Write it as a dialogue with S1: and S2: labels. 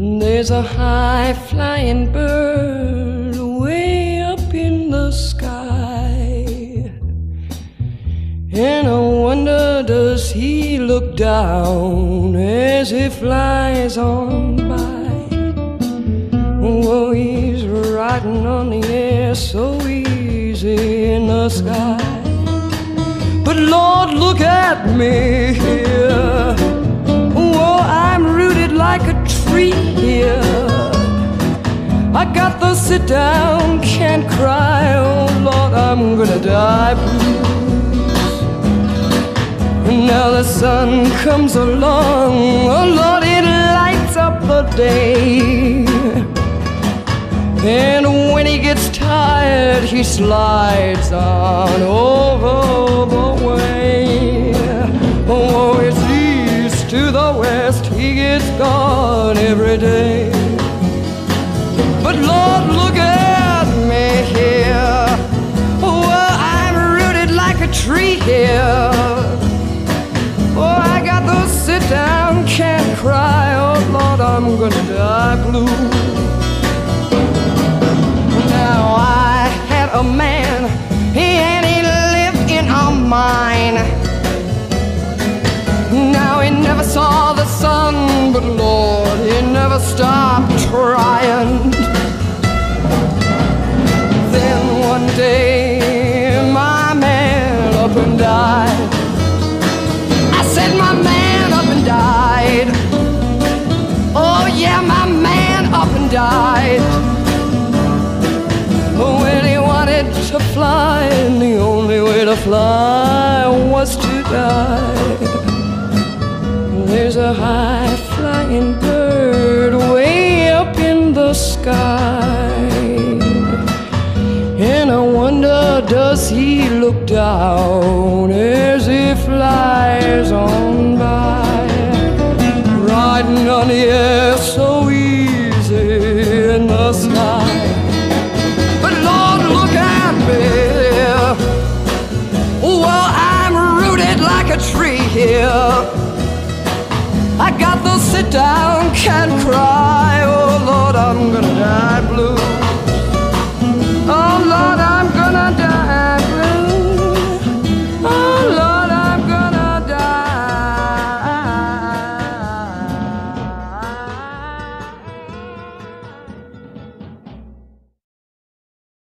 S1: And there's a high flying bird way up in the sky. And I wonder, does he look down as he flies on by? Oh, he's riding on the air so easy in the sky. Look at me here. Oh, I'm rooted like a tree here. I got the sit down, can't cry. Oh Lord, I'm gonna die blues. Now the sun comes along. Oh Lord, it lights up the day. And when he gets tired, he slides on over gone every day. But Lord, look at me here. Well, I'm rooted like a tree here. Oh, I got those sit down, can't cry. Oh Lord, I'm gonna die blue. Now I had a man, he and he lived in a mine. Stopped trying. Then one day, my man up and died. I said, my man up and died. Oh, yeah, my man up and died. When he wanted to fly, and the only way to fly was to die. There's a high flying bird the sky. And I wonder, does he look down as he flies on by? Riding on the air so easy in the sky. But Lord, look at me. Well, I'm rooted like a tree here. I got the sit down, can't cry. I'm gonna die blue.